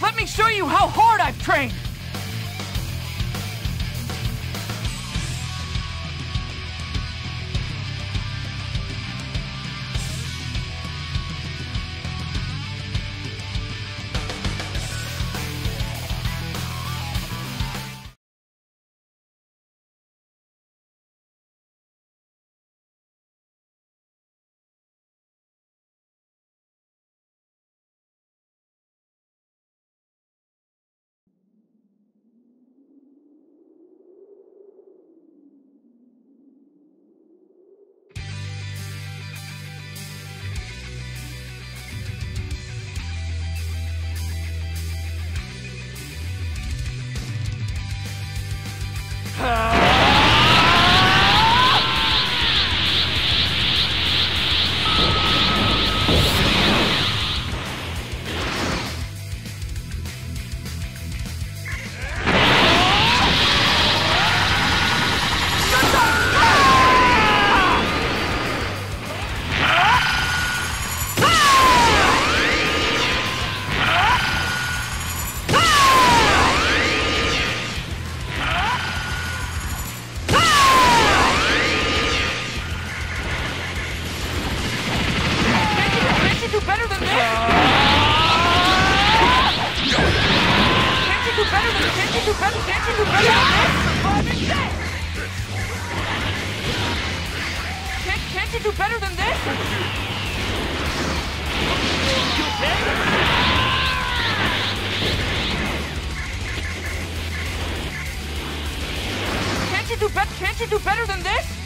Let me show you how hard I've trained! Can't you do better? Can't you do better than this? Can't, can't you do better than this? Can't you do better? Can't you do better than this?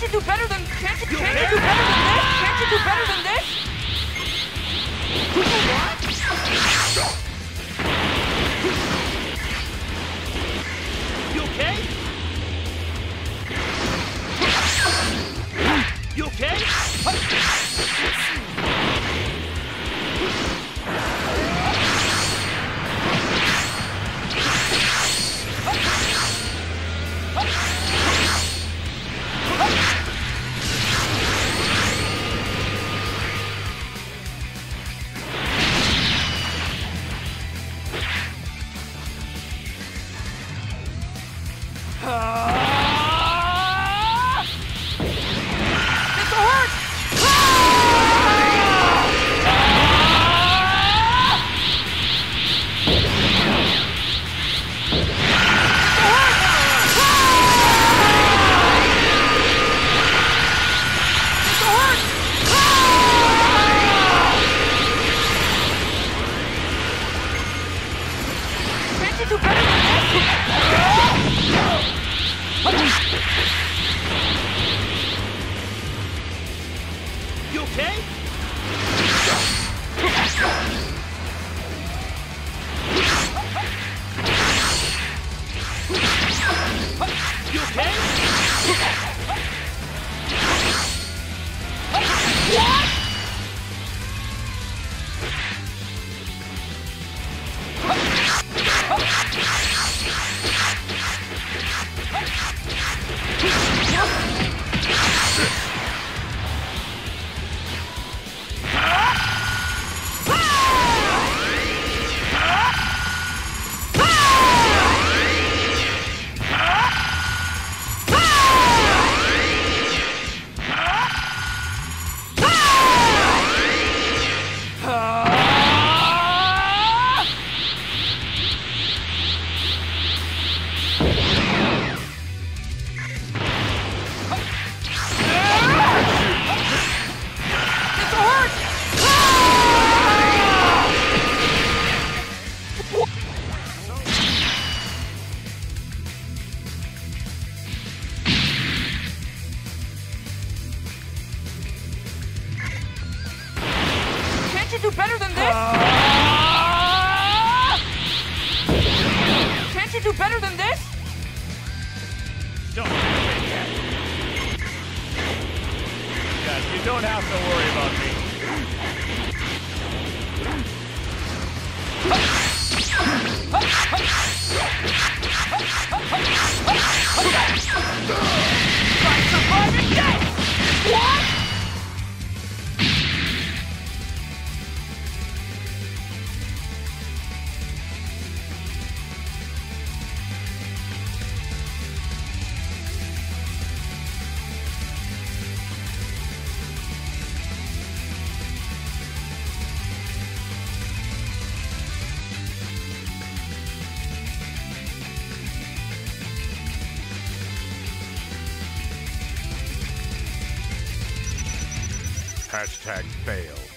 Can't you do better than can't you, can't you do better than this? Can't you do better than this? You do better than this? Don't you don't have to worry about me. Hashtag fail.